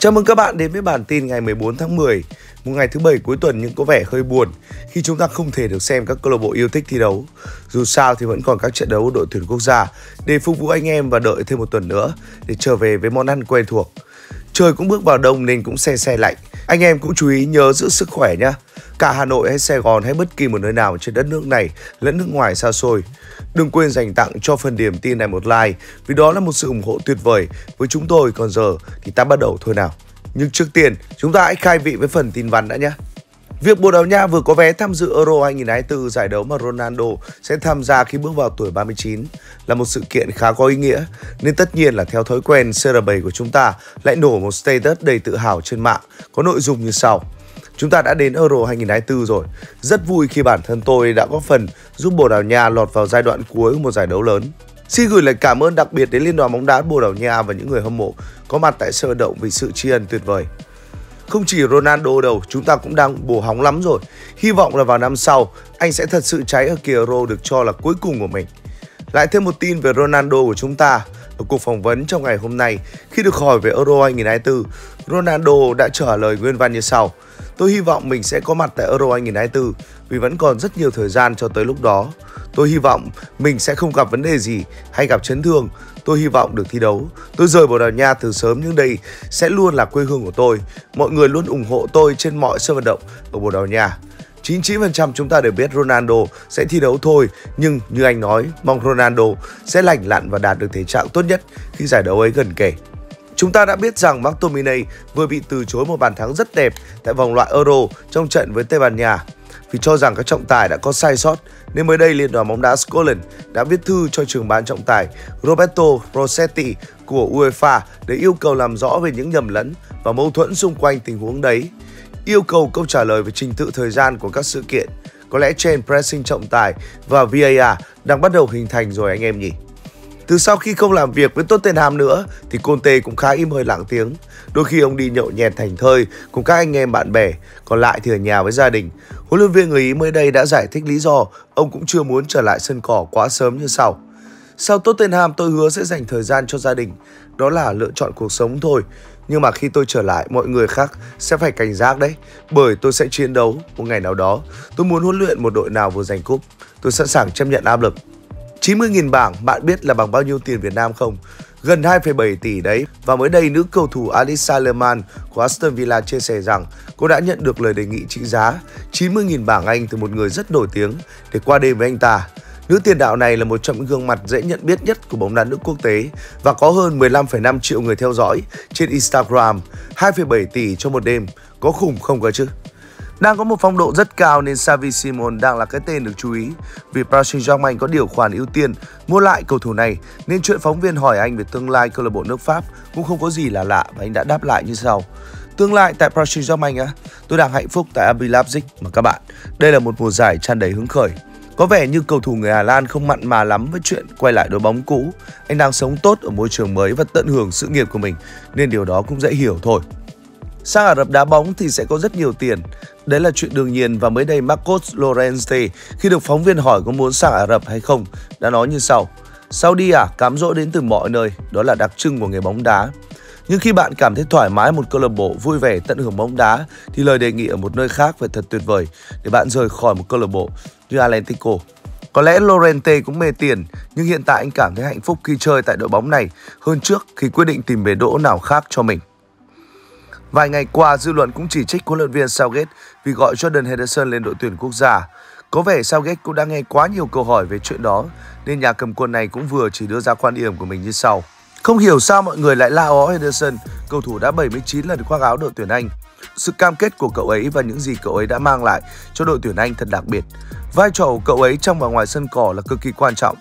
Chào mừng các bạn đến với bản tin ngày 14 tháng 10, một ngày thứ bảy cuối tuần nhưng có vẻ hơi buồn khi chúng ta không thể được xem các câu lạc bộ yêu thích thi đấu. Dù sao thì vẫn còn các trận đấu đội tuyển quốc gia để phục vụ anh em và đợi thêm một tuần nữa để trở về với món ăn quen thuộc. Trời cũng bước vào đông nên cũng xe xe lạnh. Anh em cũng chú ý nhớ giữ sức khỏe nhé. Cả Hà Nội hay Sài Gòn hay bất kỳ một nơi nào trên đất nước này lẫn nước ngoài xa xôi. Đừng quên dành tặng cho phần điểm tin này một like, vì đó là một sự ủng hộ tuyệt vời với chúng tôi. Còn giờ thì ta bắt đầu thôi nào. Nhưng trước tiên, chúng ta hãy khai vị với phần tin vắn đã nhé. Việc Bồ Đào Nha vừa có vé tham dự Euro 2024 giải đấu mà Ronaldo sẽ tham gia khi bước vào tuổi 39 là một sự kiện khá có ý nghĩa, nên tất nhiên là theo thói quen CR7 của chúng ta lại nổ một status đầy tự hào trên mạng, có nội dung như sau. Chúng ta đã đến Euro 2024 rồi. Rất vui khi bản thân tôi đã góp phần giúp Bồ Đào Nha lọt vào giai đoạn cuối của một giải đấu lớn. Xin gửi lời cảm ơn đặc biệt đến Liên đoàn bóng đá Bồ Đào Nha và những người hâm mộ có mặt tại sơ động vì sự tri ân tuyệt vời. Không chỉ Ronaldo đâu, chúng ta cũng đang bổ hóng lắm rồi. Hy vọng là vào năm sau, anh sẽ thật sự cháy ở kỳ Euro được cho là cuối cùng của mình. Lại thêm một tin về Ronaldo của chúng ta. Ở cuộc phỏng vấn trong ngày hôm nay, khi được hỏi về Euro 2024, Ronaldo đã trả lời nguyên văn như sau. Tôi hy vọng mình sẽ có mặt tại Euro 2024 vì vẫn còn rất nhiều thời gian cho tới lúc đó. Tôi hy vọng mình sẽ không gặp vấn đề gì hay gặp chấn thương. Tôi hy vọng được thi đấu. Tôi rời Bồ Đào Nha từ sớm nhưng đây sẽ luôn là quê hương của tôi. Mọi người luôn ủng hộ tôi trên mọi sân vận động ở Bồ Đào Nha. 99% chúng ta đều biết Ronaldo sẽ thi đấu thôi, nhưng như anh nói, mong Ronaldo sẽ lành lặn và đạt được thể trạng tốt nhất khi giải đấu ấy gần kề. Chúng ta đã biết rằng McTominay vừa bị từ chối một bàn thắng rất đẹp tại vòng loại Euro trong trận với Tây Ban Nha vì cho rằng các trọng tài đã có sai sót, nên mới đây Liên đoàn bóng đá Scotland đã viết thư cho trưởng ban trọng tài Roberto Rossetti của UEFA để yêu cầu làm rõ về những nhầm lẫn và mâu thuẫn xung quanh tình huống đấy. Yêu cầu câu trả lời về trình tự thời gian của các sự kiện. Có lẽ trên pressing trọng tài và VAR đang bắt đầu hình thành rồi anh em nhỉ? Từ sau khi không làm việc với Tottenham nữa thì Conte cũng khá im hơi lặng tiếng. Đôi khi ông đi nhậu nhẹt thành thơi cùng các anh em bạn bè, còn lại thì ở nhà với gia đình. Huấn luyện viên người Ý mới đây đã giải thích lý do ông cũng chưa muốn trở lại sân cỏ quá sớm như sau. Sau Tottenham tôi hứa sẽ dành thời gian cho gia đình, đó là lựa chọn cuộc sống thôi. Nhưng mà khi tôi trở lại, mọi người khác sẽ phải cảnh giác đấy, bởi tôi sẽ chiến đấu một ngày nào đó. Tôi muốn huấn luyện một đội nào vừa giành cúp. Tôi sẵn sàng chấp nhận áp lực 90.000 bảng, bạn biết là bằng bao nhiêu tiền Việt Nam không? Gần 2,7 tỷ đấy. Và mới đây, nữ cầu thủ Alisa Lehmann của Aston Villa chia sẻ rằng cô đã nhận được lời đề nghị trị giá 90.000 bảng Anh từ một người rất nổi tiếng để qua đêm với anh ta. Nữ tiền đạo này là một trong những gương mặt dễ nhận biết nhất của bóng đá nữ quốc tế và có hơn 15,5 triệu người theo dõi trên Instagram, 2,7 tỷ cho một đêm. Có khủng không cơ chứ? Đang có một phong độ rất cao nên Xavi Simon đang là cái tên được chú ý vì Paris Saint-Germain có điều khoản ưu tiên mua lại cầu thủ này nên chuyện phóng viên hỏi anh về tương lai câu lạc bộ nước Pháp cũng không có gì là lạ và anh đã đáp lại như sau. Tương lai tại Paris Saint-Germain á, tôi đang hạnh phúc tại RB Leipzig mà các bạn. Đây là một mùa giải tràn đầy hứng khởi. Có vẻ như cầu thủ người Hà Lan không mặn mà lắm với chuyện quay lại đội bóng cũ. Anh đang sống tốt ở môi trường mới và tận hưởng sự nghiệp của mình nên điều đó cũng dễ hiểu thôi. Sang Ả Rập đá bóng thì sẽ có rất nhiều tiền. Đấy là chuyện đương nhiên và mới đây Marcos Llorente khi được phóng viên hỏi có muốn sang Ả Rập hay không đã nói như sau. Saudi à, cám dỗ đến từ mọi nơi, đó là đặc trưng của nghề bóng đá. Nhưng khi bạn cảm thấy thoải mái một câu lạc bộ vui vẻ tận hưởng bóng đá thì lời đề nghị ở một nơi khác phải thật tuyệt vời để bạn rời khỏi một câu lạc bộ như Atlético. Có lẽ Lorente cũng mê tiền, nhưng hiện tại anh cảm thấy hạnh phúc khi chơi tại đội bóng này hơn trước khi quyết định tìm bể đỗ nào khác cho mình. Vài ngày qua, dư luận cũng chỉ trích huấn luyện viên Southgate vì gọi Jordan Henderson lên đội tuyển quốc gia. Có vẻ Southgate cũng đã nghe quá nhiều câu hỏi về chuyện đó, nên nhà cầm quân này cũng vừa chỉ đưa ra quan điểm của mình như sau. Không hiểu sao mọi người lại la ó Henderson, cầu thủ đã 79 lần khoác áo đội tuyển Anh. Sự cam kết của cậu ấy và những gì cậu ấy đã mang lại cho đội tuyển Anh thật đặc biệt. Vai trò của cậu ấy trong và ngoài sân cỏ là cực kỳ quan trọng.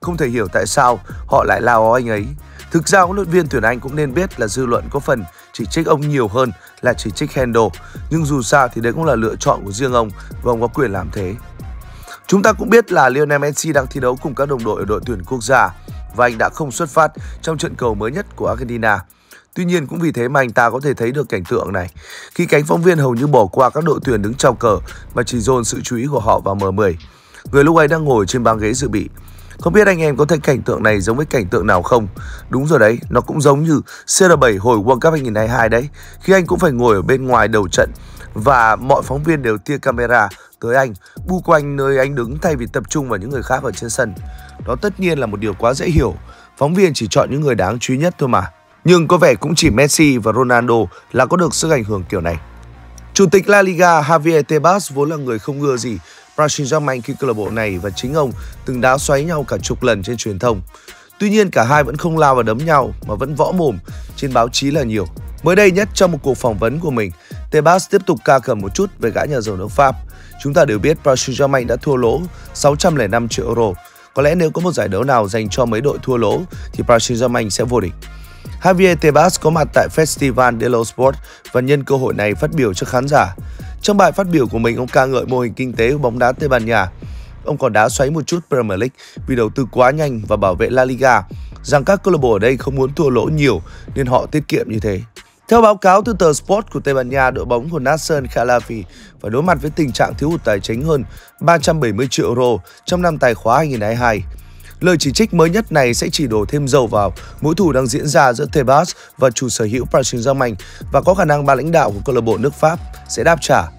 Không thể hiểu tại sao họ lại la ó anh ấy. Thực ra huấn luyện viên tuyển Anh cũng nên biết là dư luận có phần chỉ trích ông nhiều hơn là chỉ trích Handel, nhưng dù sao thì đấy cũng là lựa chọn của riêng ông và ông có quyền làm thế. Chúng ta cũng biết là Lionel Messi đang thi đấu cùng các đồng đội ở đội tuyển quốc gia và anh đã không xuất phát trong trận cầu mới nhất của Argentina. Tuy nhiên cũng vì thế mà anh ta có thể thấy được cảnh tượng này khi cánh phóng viên hầu như bỏ qua các đội tuyển đứng trao cờ mà chỉ dồn sự chú ý của họ vào M10. Người lúc ấy đang ngồi trên băng ghế dự bị. Không biết anh em có thấy cảnh tượng này giống với cảnh tượng nào không? Đúng rồi đấy, nó cũng giống như CR7 hồi World Cup 2022 đấy, khi anh cũng phải ngồi ở bên ngoài đầu trận và mọi phóng viên đều tia camera tới anh, bu quanh nơi anh đứng thay vì tập trung vào những người khác ở trên sân. Đó tất nhiên là một điều quá dễ hiểu, phóng viên chỉ chọn những người đáng chú ý nhất thôi mà. Nhưng có vẻ cũng chỉ Messi và Ronaldo là có được sức ảnh hưởng kiểu này. Chủ tịch La Liga Javier Tebas vốn là người không ngừa gì Paris Saint-Germain khi câu lạc bộ này và chính ông từng đá xoáy nhau cả chục lần trên truyền thông. Tuy nhiên cả hai vẫn không lao vào đấm nhau mà vẫn võ mồm trên báo chí là nhiều. Mới đây nhất trong một cuộc phỏng vấn của mình, Tebas tiếp tục ca cầm một chút về gã nhà giàu nước Pháp. Chúng ta đều biết Paris Saint-Germain đã thua lỗ 605 triệu euro. Có lẽ nếu có một giải đấu nào dành cho mấy đội thua lỗ thì Paris Saint-Germain sẽ vô địch. Javier Tebas có mặt tại Festival de los Sports và nhân cơ hội này phát biểu trước khán giả. Trong bài phát biểu của mình, ông ca ngợi mô hình kinh tế của bóng đá Tây Ban Nha. Ông còn đá xoáy một chút Premier League vì đầu tư quá nhanh và bảo vệ La Liga, rằng các câu lạc bộ ở đây không muốn thua lỗ nhiều nên họ tiết kiệm như thế. Theo báo cáo từ tờ Sport của Tây Ban Nha, đội bóng của Nasser Khalafi phải đối mặt với tình trạng thiếu hụt tài chính hơn 370 triệu euro trong năm tài khóa 2022. Lời chỉ trích mới nhất này sẽ chỉ đổ thêm dầu vào mối thù đang diễn ra giữa Tebas và chủ sở hữu Paris Saint-Germain và có khả năng ba lãnh đạo của câu lạc bộ nước Pháp sẽ đáp trả.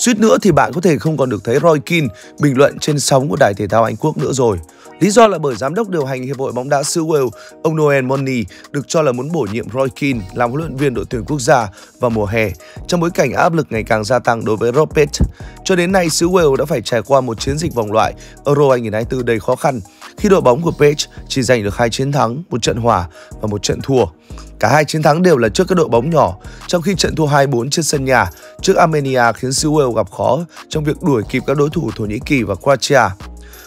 Suýt nữa thì bạn có thể không còn được thấy Roy Keane bình luận trên sóng của đài thể thao Anh Quốc nữa rồi. Lý do là bởi giám đốc điều hành Hiệp hội bóng đá xứ Wales, ông Noel Money, được cho là muốn bổ nhiệm Roy Keane làm huấn luyện viên đội tuyển quốc gia vào mùa hè, trong bối cảnh áp lực ngày càng gia tăng đối với Robert. Cho đến nay, xứ Wales đã phải trải qua một chiến dịch vòng loại Euro 2024 đầy khó khăn, khi đội bóng của Page chỉ giành được hai chiến thắng, một trận hòa và một trận thua. Cả hai chiến thắng đều là trước các đội bóng nhỏ, trong khi trận thua 2-4 trên sân nhà trước Armenia khiến xứ Wales gặp khó trong việc đuổi kịp các đối thủ Thổ Nhĩ Kỳ và Croatia.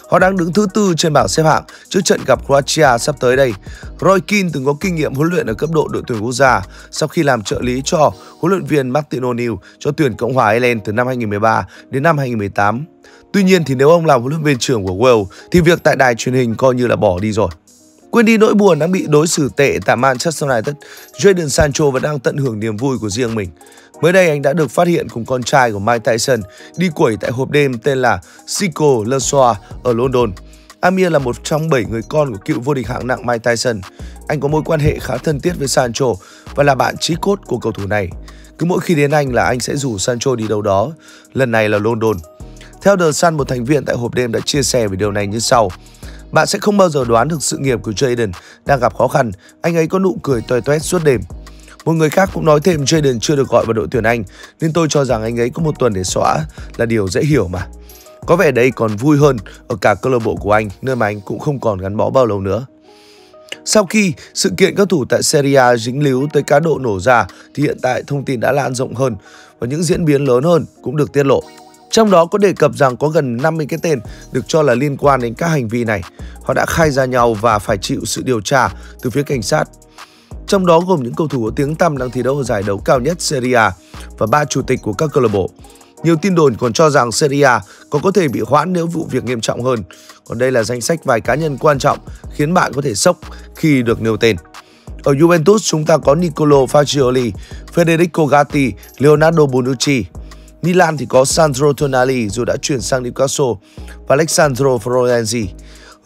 Họ đang đứng thứ tư trên bảng xếp hạng trước trận gặp Croatia sắp tới đây. Roy Keane từng có kinh nghiệm huấn luyện ở cấp độ đội tuyển quốc gia sau khi làm trợ lý cho huấn luyện viên Martin O'Neill cho tuyển Cộng hòa Ireland từ năm 2013 đến năm 2018. Tuy nhiên thì nếu ông làm huấn luyện viên trưởng của Wales thì việc tại đài truyền hình coi như là bỏ đi rồi. Quên đi nỗi buồn đang bị đối xử tệ tại Manchester United, Jadon Sancho vẫn đang tận hưởng niềm vui của riêng mình. Mới đây anh đã được phát hiện cùng con trai của Mike Tyson đi quẩy tại hộp đêm tên là Sico Lesoa ở London. Amir là một trong 7 người con của cựu vô địch hạng nặng Mike Tyson. Anh có mối quan hệ khá thân thiết với Sancho và là bạn chí cốt của cầu thủ này. Cứ mỗi khi đến Anh là anh sẽ rủ Sancho đi đâu đó, lần này là London. Theo The Sun, một thành viên tại hộp đêm đã chia sẻ về điều này như sau. Bạn sẽ không bao giờ đoán được sự nghiệp của Jaden đang gặp khó khăn. Anh ấy có nụ cười toe toét suốt đêm. Một người khác cũng nói thêm Jaden chưa được gọi vào đội tuyển Anh, nên tôi cho rằng anh ấy có một tuần để xóa là điều dễ hiểu mà. Có vẻ đây còn vui hơn ở cả câu lạc bộ của anh, nơi mà anh cũng không còn gắn bó bao lâu nữa. Sau khi sự kiện các thủ tại Serie A dính líu tới cá độ nổ ra, thì hiện tại thông tin đã lan rộng hơn và những diễn biến lớn hơn cũng được tiết lộ. Trong đó có đề cập rằng có gần 50 cái tên được cho là liên quan đến các hành vi này. Họ đã khai ra nhau và phải chịu sự điều tra từ phía cảnh sát. Trong đó gồm những cầu thủ có tiếng tăm đang thi đấu ở giải đấu cao nhất Serie A và ba chủ tịch của các câu lạc bộ. Nhiều tin đồn còn cho rằng Serie A có có thể bị hoãn nếu vụ việc nghiêm trọng hơn. Còn đây là danh sách vài cá nhân quan trọng khiến bạn có thể sốc khi được nêu tên. Ở Juventus chúng ta có Nicolo Fagioli, Federico Gatti, Leonardo Bonucci, Milan thì có Sandro Tonali dù đã chuyển sang Newcastle và Alexandro Florenzi.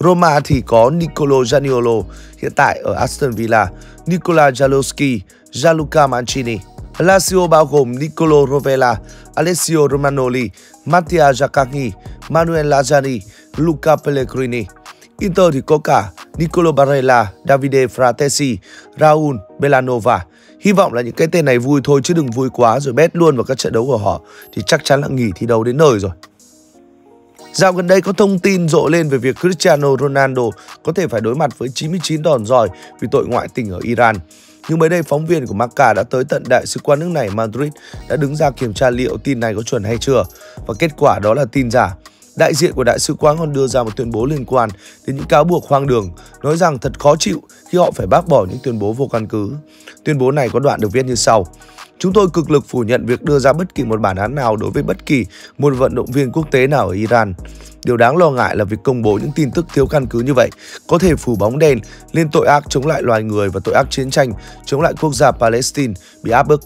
Roma thì có Nicolo Zaniolo hiện tại ở Aston Villa, Nicola Jalowski, Gianluca Mancini. Lazio bao gồm Nicolo Rovella, Alessio Romanoli, Mattia Giacagni, Manuel Lazzani, Luca Pellegrini. Inter thì có cả Nicolo Barella, Davide Fratesi, Raul Belanova. Hy vọng là những cái tên này vui thôi chứ đừng vui quá rồi bet luôn vào các trận đấu của họ thì chắc chắn là nghỉ thi đấu đến nơi rồi. Dạo gần đây có thông tin rộ lên về việc Cristiano Ronaldo có thể phải đối mặt với 99 đòn roi vì tội ngoại tình ở Iran. Nhưng mới đây, phóng viên của Macca đã tới tận đại sứ quán nước này Madrid, đã đứng ra kiểm tra liệu tin này có chuẩn hay chưa và kết quả đó là tin giả. Đại diện của đại sứ quán còn đưa ra một tuyên bố liên quan đến những cáo buộc hoang đường, nói rằng thật khó chịu khi họ phải bác bỏ những tuyên bố vô căn cứ. Tuyên bố này có đoạn được viết như sau. Chúng tôi cực lực phủ nhận việc đưa ra bất kỳ một bản án nào đối với bất kỳ một vận động viên quốc tế nào ở Iran. Điều đáng lo ngại là việc công bố những tin tức thiếu căn cứ như vậy có thể phủ bóng đen lên tội ác chống lại loài người và tội ác chiến tranh chống lại quốc gia Palestine bị áp bức.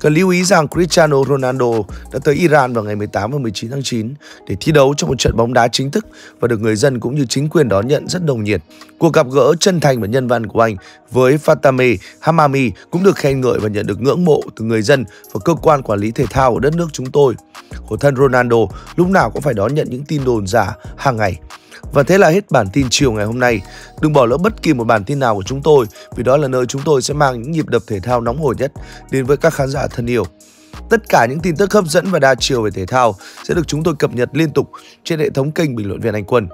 Cần lưu ý rằng Cristiano Ronaldo đã tới Iran vào ngày 18 và 19 tháng 9 để thi đấu trong một trận bóng đá chính thức và được người dân cũng như chính quyền đón nhận rất nồng nhiệt. Cuộc gặp gỡ chân thành và nhân văn của anh với Fatame Hamami cũng được khen ngợi và nhận được ngưỡng mộ từ người dân và cơ quan quản lý thể thao của đất nước chúng tôi. Của thân Ronaldo lúc nào cũng phải đón nhận những tin đồn giả hàng ngày. Và thế là hết bản tin chiều ngày hôm nay. Đừng bỏ lỡ bất kỳ một bản tin nào của chúng tôi, vì đó là nơi chúng tôi sẽ mang những nhịp đập thể thao nóng hổi nhất đến với các khán giả thân yêu. Tất cả những tin tức hấp dẫn và đa chiều về thể thao sẽ được chúng tôi cập nhật liên tục trên hệ thống kênh bình luận viên Anh Quân.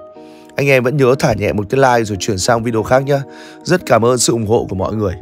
Anh em vẫn nhớ thả nhẹ một cái like rồi chuyển sang video khác nhé. Rất cảm ơn sự ủng hộ của mọi người.